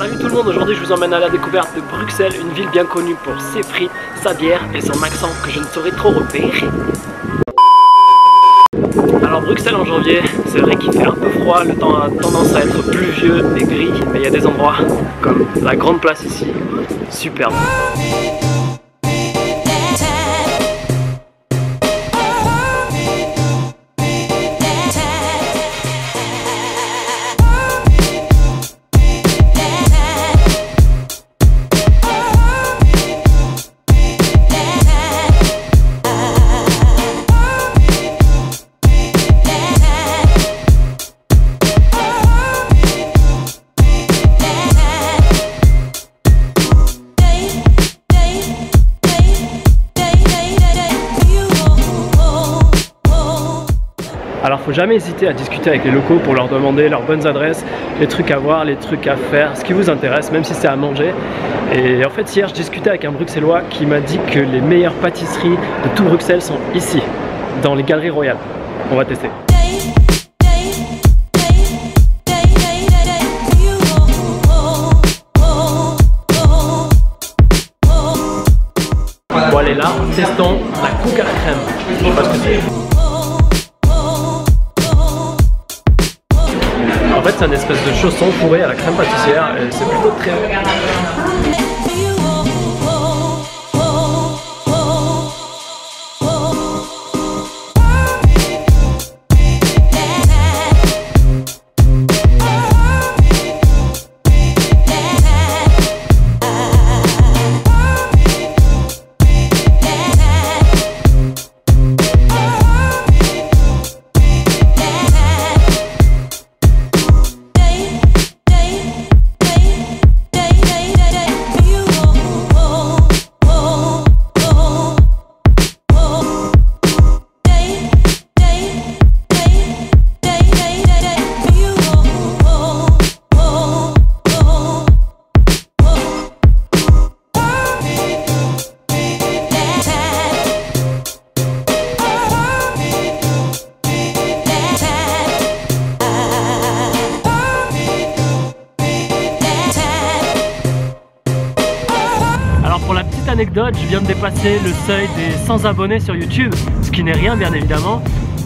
Salut tout le monde, aujourd'hui je vous emmène à la découverte de Bruxelles, une ville bien connue pour ses frites, sa bière et son accent que je ne saurais trop repérer. Alors Bruxelles en janvier, c'est vrai qu'il fait un peu froid, le temps a tendance à être pluvieux et gris, mais il y a des endroits comme la grande place ici, superbe. Faut jamais hésiter à discuter avec les locaux pour leur demander leurs bonnes adresses, les trucs à voir, les trucs à faire, ce qui vous intéresse, même si c'est à manger. Et en fait hier je discutais avec un bruxellois qui m'a dit que les meilleures pâtisseries de tout Bruxelles sont ici, dans les galeries royales. On va tester. Bon allez là, testons la la crème. En fait, c'est un espèce de chausson fourré à la crème pâtissière et c'est plutôt très Alors dépasser le seuil des 100 abonnés sur YouTube, ce qui n'est rien bien évidemment.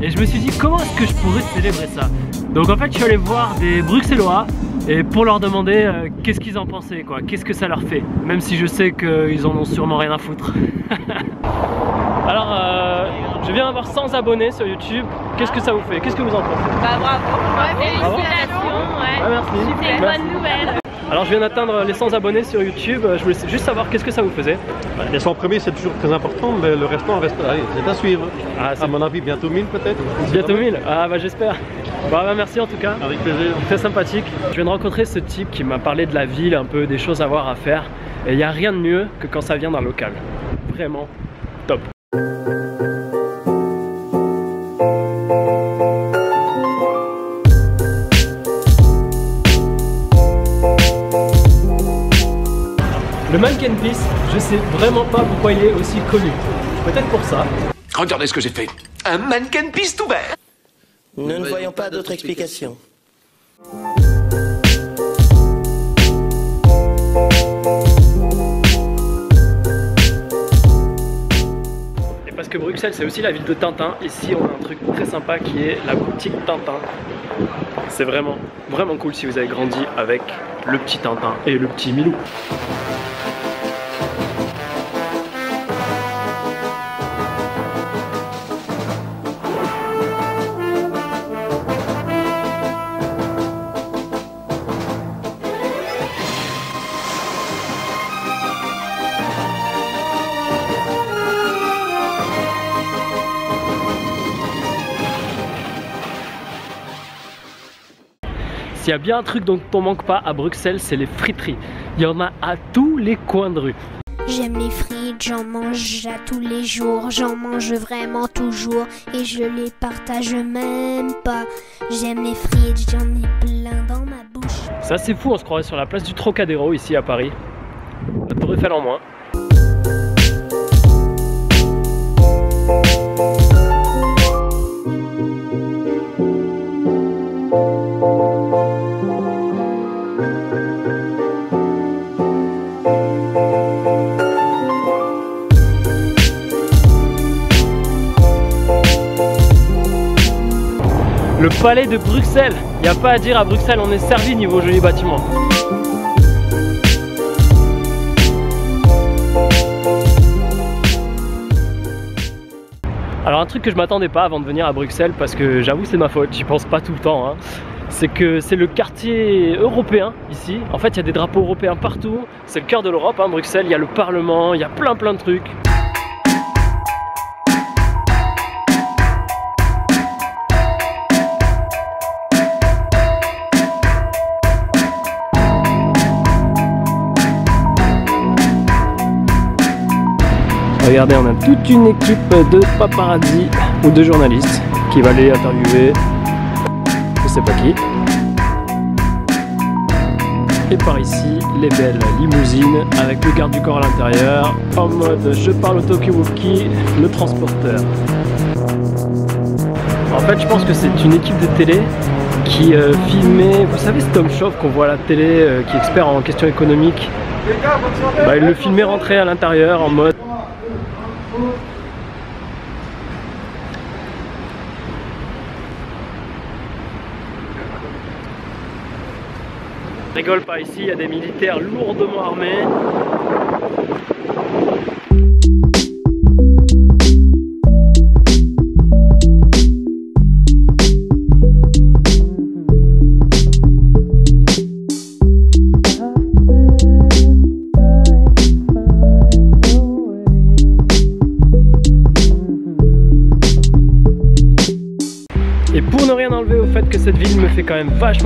Et je me suis dit comment est-ce que je pourrais célébrer ça? Donc en fait je suis allé voir des Bruxellois et pour leur demander euh, qu'est-ce qu'ils en pensaient, quoi, qu'est-ce que ça leur fait, même si je sais qu'ils en ont sûrement rien à foutre. Alors euh, je viens d'avoir 100 abonnés sur YouTube, qu'est-ce que ça vous fait? Qu'est-ce que vous en pensez? Bah bravo, félicitations, ouais. Ah, merci. C'est une Merci. bonne nouvelle. Alors je viens d'atteindre les 100 abonnés sur YouTube, je voulais juste savoir qu'est-ce que ça vous faisait? Bah, Les 100 premiers, c'est toujours très important, mais le restant reste. c'est à suivre. Ah, à mon avis, bientôt 1000 peut-être. bientôt 1000 Ah bah j'espère Bon bah merci en tout cas Avec plaisir. Très sympathique. Je viens de rencontrer ce type qui m'a parlé de la ville, un peu des choses à voir, à faire. Et il n'y a rien de mieux que quand ça vient d'un local. Vraiment top. Le Mannequin Peace, je sais vraiment pas pourquoi il est aussi connu. Peut-être pour ça. Regardez ce que j'ai fait. Un mannequin piste ouvert. Nous ne voyons pas d'autre explication. Et parce que Bruxelles, c'est aussi la ville de Tintin. Ici, on a un truc très sympa qui est la boutique Tintin. C'est vraiment, vraiment cool si vous avez grandi avec le petit Tintin et le petit Milou. S'il y a bien un truc dont on manque pas à Bruxelles, c'est les friteries. Il y en a à tous les coins de rue. J'aime les frites, j'en mange à tous les jours, j'en mange vraiment toujours et je les partage même pas. J'aime les frites, j'en ai plein dans ma bouche. C'est assez fou, on se croirait sur la place du Trocadéro ici à Paris. Eiffel en moins. Le palais de Bruxelles. Il n'y a pas à dire à Bruxelles, on est servi niveau joli bâtiment. Alors un truc que je m'attendais pas avant de venir à Bruxelles, parce que j'avoue c'est ma faute, j'y pense pas tout le temps, hein, c'est que c'est le quartier européen ici. En fait il y a des drapeaux européens partout, c'est le cœur de l'Europe, hein, Bruxelles, il y a le Parlement, il y a plein plein de trucs. Regardez, on a toute une équipe de paparazzi ou de journalistes qui va aller interviewer je sais pas qui. Et par ici, les belles limousines avec le garde du corps à l'intérieur en mode je parle au Tokiwoki, le transporteur. En fait, je pense que c'est une équipe de télé qui euh, filmait, vous savez ce Tom Chauve qu'on voit à la télé, euh, qui est expert en questions économiques. Bah, il le filmait rentrer à l'intérieur en mode rigole pas ici, il y a des militaires lourdement armés.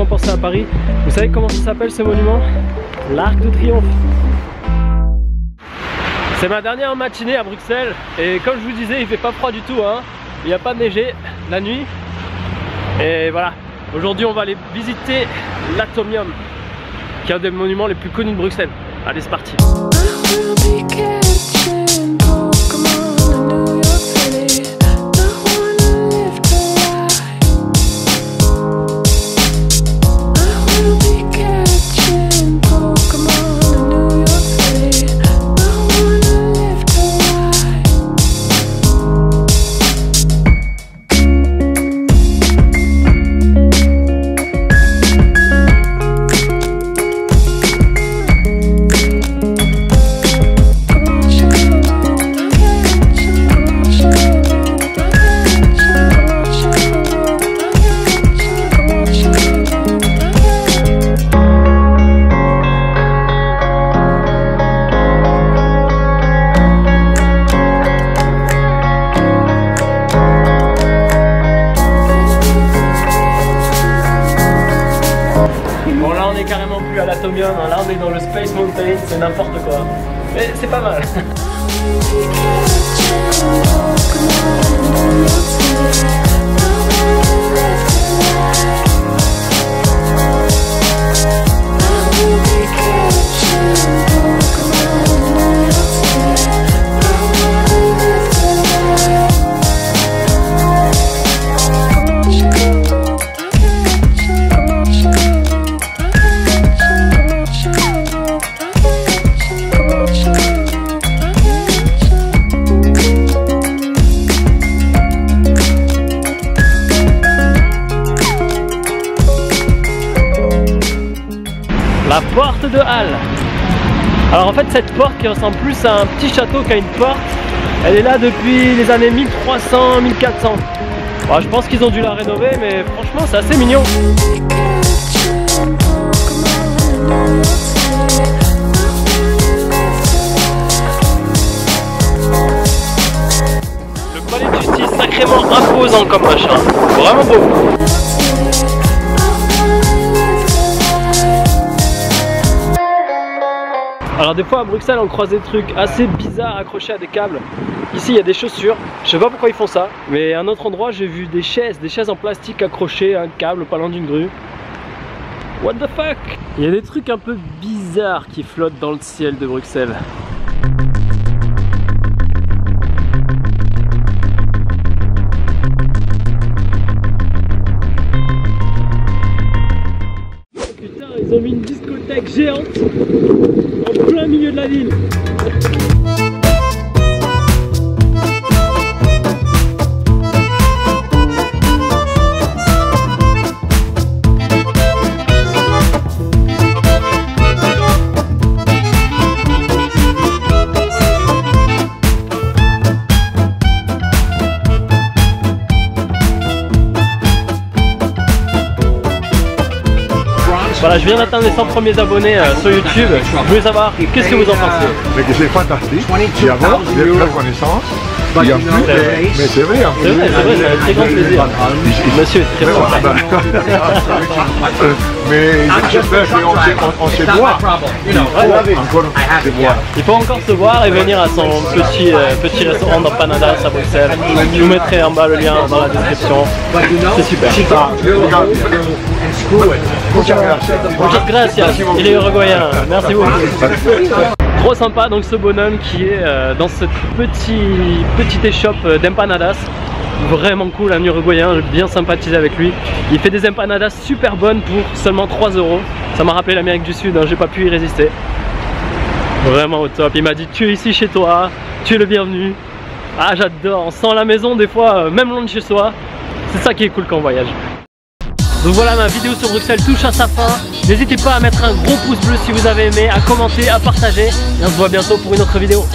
Vachement penser à Paris, vous savez comment ça s'appelle ce monument? L'Arc de Triomphe. C'est ma dernière matinée à Bruxelles et comme je vous disais, il fait pas froid du tout, hein. il n'y a pas de neigé la nuit. Et voilà, aujourd'hui on va aller visiter l'Atomium, qui est un des monuments les plus connus de Bruxelles. Allez, c'est parti. Hein. là on est dans le Space Mountain, c'est n'importe quoi. Mais c'est pas mal. de Halle. Alors en fait cette porte qui ressemble plus à un petit château qu'à une porte, elle est là depuis les années 1300, 1400. Bon, je pense qu'ils ont dû la rénover mais franchement c'est assez mignon. Le palais de justice sacrément imposant comme machin. Vraiment beau. Alors des fois à Bruxelles on croise des trucs assez bizarres accrochés à des câbles. Ici il y a des chaussures, je sais pas pourquoi ils font ça, mais à un autre endroit j'ai vu des chaises, des chaises en plastique accrochées à un câble pas loin d'une grue. What the fuck? Il y a des trucs un peu bizarres qui flottent dans le ciel de Bruxelles. Ils ont mis une discothèque géante en plein milieu de la ville. Voilà, je viens d'atteindre les 100 premiers abonnés euh, sur YouTube. Je voulais savoir qu'est-ce que vous en pensez? Mais que c'est fantastique. Il y a vraiment des reconnaissance. Il y a plus, mais, mais c'est vrai. en C'est vrai, c'est vrai, c'est un très grand plaisir. Monsieur est très sympa. mais j'espère qu'on sait, on, on sait boire. Encore. Il faut encore se voir et venir à son petit, euh, petit restaurant dans Panadas à Bruxelles. Je vous mettrai en bas le lien dans la description. C'est super. Gracias. Muchas gracias. Il est uruguayen. Merci beaucoup. Trop sympa donc ce bonhomme qui est euh, dans cette petit, petite échoppe euh, d'empanadas. Vraiment cool, un uruguayen, j'ai bien sympathisé avec lui. Il fait des empanadas super bonnes pour seulement 3 euros. Ça m'a rappelé l'Amérique du Sud, hein, j'ai pas pu y résister. Vraiment au top. Il m'a dit tu es ici chez toi, tu es le bienvenu. Ah j'adore, on sent la maison des fois, euh, même loin de chez soi. C'est ça qui est cool quand on voyage. Donc voilà, ma vidéo sur Bruxelles touche à sa fin. N'hésitez pas à mettre un gros pouce bleu si vous avez aimé, à commenter, à partager. Et on se voit bientôt pour une autre vidéo.